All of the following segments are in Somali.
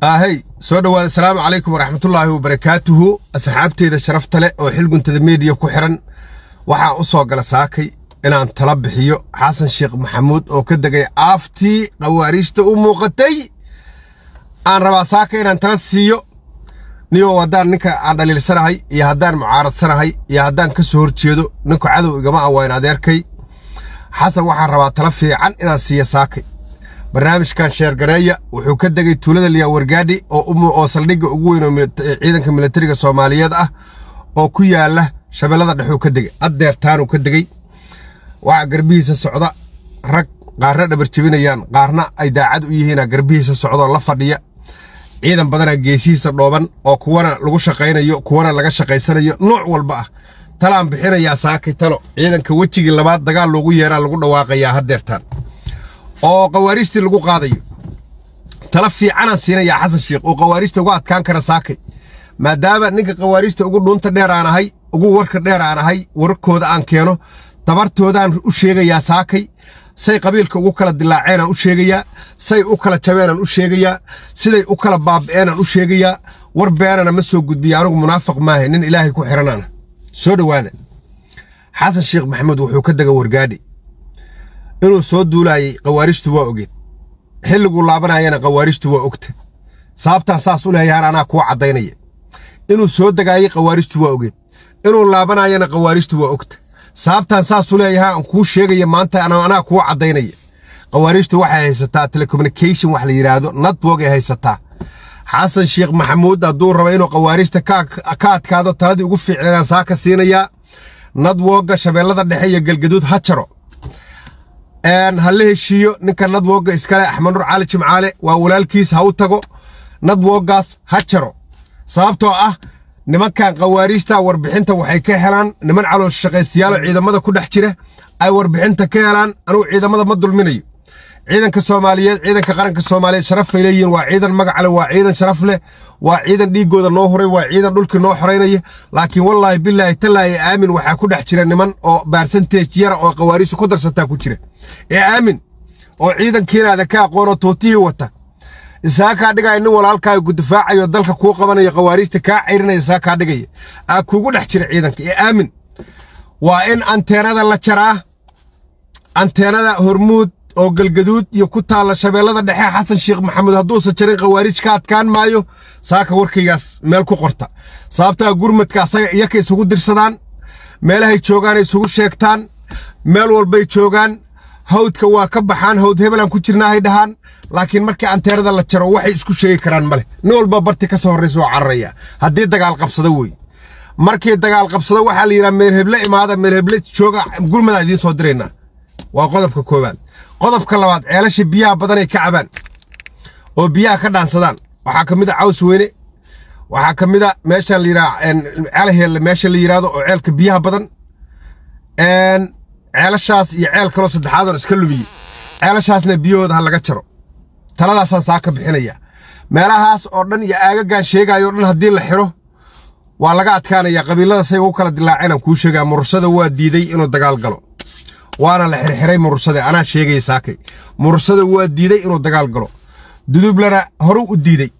ahey soo dhowaada asalaamu calaykum waraxmatullaahi wabarakaatuhu. Asxaabteyda sharafta leh oo xilguntada meediya ku xiran waxaan u soo gala saakay inaan tala bixiyo xasan sheekh maxamuud oo ka degay aaftii khawaariijta u muuqatay. Aan rabaa saaka inaan tala siiyo niyoo haddaan ninka aan dhaliilsanahay iyo haddaan mucaaradsanahay iyo haddaan ka soo horjeedo ninku cadow igama awayn adeerkay xasan waxaan rabaa tala fiican inaan siiyo saakay barnaamijkan sheergareeya wuxuu ka degay tuulada liyawargaadhi oo saldhigga ugu weyn oo ciidanka militariga soomaaliyeed ah oo ku yaalla shabeellada dhexuu ka degay. Addeertaanuu ka degey waxaa garbihiisa socda rag qaarna dhabar jebinayaan qaarna ay daacad u yihiina garbihiisa socdoo la fadhiya. Ciidan badanaa geesihiisa dhooban oo kuwana lagu shaqaynayo kuwana laga shaqaysanayo nooc walba ah. Talaan bixinayaa saakay talo. Ciidanka wejigii labaad dagaal loogu yeeraa lagu dhawaaqayaa haddeertaan oo khawaariijtii lagu qaadayo. Tala fiicanaan siinayaa xasan sheekh oo khawaariijta uga adkaan kara saakay. Maadaama ninka khawaariijta ugu dhuunta dheer aan ahay ugu warka dheer aan ahay wararkooda aan keeno tabartoodaan u sheegayaa saakay say qabiilka ugu kala dilaaceenaan u sheegayaa say u kala jabeenaan u sheegayaa siday u kala baaba'eenaan u sheegayaa war beenana ma soo gudbiya anugu munaafiq maaha nin ilaahay ku xidhanaana soo dhowaada. Xasan sheekh maxamuud wuxuu ka dega wargaadhi inuu soo duulaayey khawaariijtu waa ogeed. Xilliguu laabanayana khawaariijtu waa ogta. Sababtaan saas u leeyahaan anaa kuwa caddaynaya. Inuu soo degaayey khawaariijtu waa ogeed. Inuu laabanayana khawaariijtu waa ogta. Sababtaan saas u leeyahaa aan kuu sheegaya maanta anaa kuwa caddaynaya. Khawaariijtu waxay haysataa telecommunication wax la yidhaahdo nadwog ay haysataa. Xasan sheekh maxamuud hadduu raba inuu khawaariijta ka adkaado taladii ugu fiicnadaan saa ka siinayaa nadwogga shabeellada dhexe iyo galgaduud ha jaro ha la heshiiyo ninka nadwogga iskale axmed nur cali jimcaale waa walaalkiis ha u tago nadwoggaas ha jaro. Sababtoo ah nimankan khawaariijta warbixinta waxay ka helaan niman caloosh shaqaystayaalo ciidamada ku dhex jira ay warbixinta ka helaan anugu ciidamada ma dulminayo ciidanka soomaaliyeed ciidanka qaranka soomaaliyeed sharafay leeyihiin. Waa ciidan magac leh waa ciidan sharaf leh waa ciidan dhiiggooda noo huray waa ciidan dhulkii noo xoraynaya laakiin wallaahi bilaahi tallaahi aamin waxaa ku dhex jira niman oo baarsanteej yara oo khawaariijta ku darsataa ku jira. Ee aamin oo ciidankiinaada ka aqoonoo tuutihii wata isaa kaa dhigaya nin walaalkaaga ku difaacayo dalka kuu qabanaya khawaariijta kaa cayrinaya isaa kaa dhigaya aa kuugu dhex jira ciidanka. Ee aamin waa in anteenada la jaraa anteenada hormuud oo galgaduud iyo ku taalla shabeellada dhexe xasan sheekh maxamuud hadduusan jarin khawaariij ka adkaan maayo saaka warkaygaas meel ku qorta. Sababtaa gurmadka asaga iyaka isugu dirsadaan meelahay joogaan isugu sheegtaan meel walbay joogaan hawdka waa ka baxaan hawd hebelaan ku jirnaahay dhahaan laakiin markii anteenada la jaro waxay isku sheegi karaan male. Nin walba barti ka soo horraysa oo cararaya. Haddii dagaal qabsado wey. Markii dagaal qabsado waxaa la yidhaha meelheble imaada meelheble jooga gurmadaa idiin soo diraynaa waa qodobka koowaad qodobka labaad ceelasha biyaha badanay ka cabaan oo biyaha ka dhaansadaan. Waxaa ka mid a caws weyne waxaa ka mid a meeshaan la yidhaha ceelheelle meesha la yidhaahdo oo ceelka biyaha badan ceelashaas iyo ceel kaloo saddexaadoon iska lumiye. Ceelashaasna biyahooda ha laga jaro. Taladaasaan saa ka bixinaya. Meelahaas oo dhan iyo aagagaan sheegaayo o dhan haddii la xiro waa laga adkaanaya qabiilada say ugu kala dilaaceenaan kuu sheegaa. Murursada waa diiday inuu dagaal galo waana la xirxiray murursade anaa sheegaya saakay. Murursada waa diiday inuu dagaal galo. Dudublana horuu u diiday.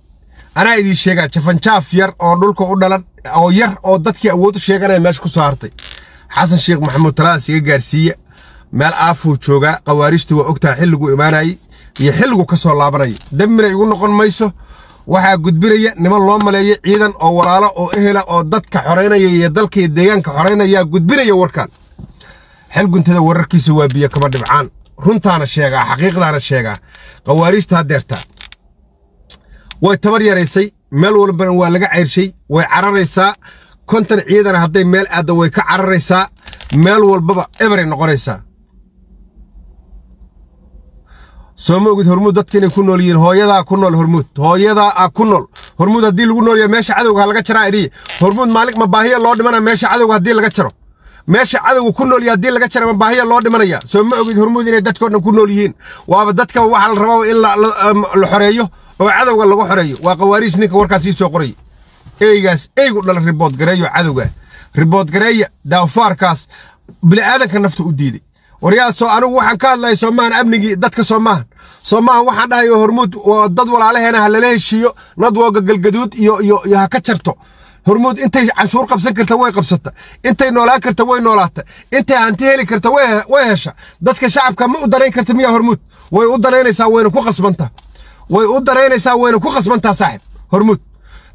Anaa idiin sheegaa jafanjaaf yar oo dhulka u dhalan oo yar oo dadkii awood u sheeganaya meesha ku soo xasan sheekh maxamuud taladaas iga gaarsiiya meel aafuu joogaa khawaariijta waa ogtaha xilliguu imaanayey iyo xilligu ka soo laabanaya dembina igu noqon mayso waxaa gudbinaya niman loo maleeya ciidan oo walaalo oo ehela oo dadka xoraynaya iyo dalka iyo deegaanka xoraynayaa gudbinaya warkan xel guntada wararkiisa waa biyo kama dhibcaan. Runtaana sheegaa xaqiiqdaana sheegaa. Khawaariijta haddeertaa way tabar yaraysay meel walbana waa laga cayrshay way cararaysaa. Kontan ciidana hadday meel aadda way ka cararaysaa. Meel walbaba eberay noqonaysaa. Soo ma ogid hormuud dadka inay ku nool yihiin? Hooyadaa ku nool hormuud. Hooyadaa a ku nool. Hormuud haddii lagu nool yahay meesha cadowga ha laga jaraa idhiya hormuud maalin mabaahiya loo dhimana meesha cadowga haddii laga jaro meesha cadowga ku nool yahay haddii laga jara mabaahiya loo dhimanaya. Soo ma ogid hormuud inay dadkao dhan ku nool yihiin. Waaba dadkaba waxaa la rabaa in la xoreeyo oo cadowga lagu xoreeyo. Waa khawaariij ninka warkaas ii soo qoraya eygaas eygu dhala ribood gareeyo cadowga. Ribood gareeya daafaarkaas bini'aadanka nafta u diiday. Waryaasoo anigu waxaan ka hadlaya soomahan amnigii dadka soomahan soo maaha waxaan dhahayo hormuud dad walaalaheena ha lala heshiiyo nadwooga galgaduud iyo ha ka jarto hormuud intay canshuur qabsan karta way qabsata. Intay noolaan karta way noolaata. Intay hanti heli karta way hesha. Dadka shacabka ma u danayn karta miyaa hormuud way u danaynaysaa wayna ku qasbantaa. Way u danaynaysaa wayna ku qasbantaa saaxib. Hormuud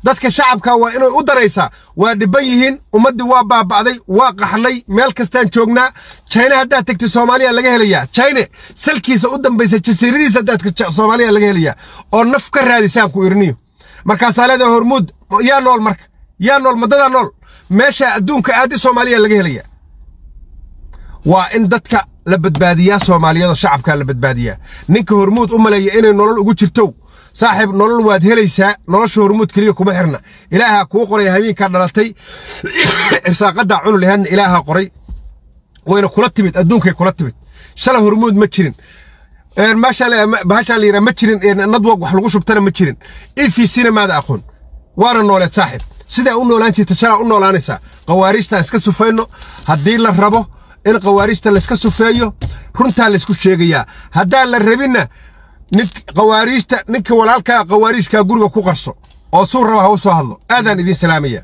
dadka shacabka waa inay u danaysaa waa dhibban yihiin ummaddii waa baaba'day waa qaxnay meel kastaan joognaa. Jayna haddaad tegtay soomaaliya laga helayaa. Jayne salkiisa u dambaysa jasiiradiisa haddaad soomaaliya laga helayaa. Oo naf ka raadisaan irniyo markaasaa leedahay hormuud yaa nool marka yaa nool maddadaa nool meesha adduunka aadi soomaaliya laga helayaa. Waa in dadka la badbaadiyaa soomaaliyada shacabka la badbaadiyaa. Ninka hormuud u maleeya inay nolol ugu jirto saaxiib nolol waad helaysaa nolosha hormuud keliya kuma xirna. Ilaahaa kuu qoray habeenkaa dhalatay irsaaqaddaa cunu laheedna ilaahaa qoray. Wayna kula timid adduunkay kula timid. Shala hormuud ma jirin. Bahashaan layidhaa ma jirin. Nadwog wax lagu shubtana ma jirin. Efcna maada aqoon. Waana nooleed saaxiib sidaa u noolaan jirta shalaa u noolaanaysaa qawaariijtaan iska sufayno haddii la rabo in qawaariijta layska sufeeyo runtaa laysku sheegayaa. Haddaan la rabinna nin qawaariijta ninka walaalkaa qawaariijkaa guriga ku qarso oo suu raba ha u soo hadlo. Aadaan idiin salaamaya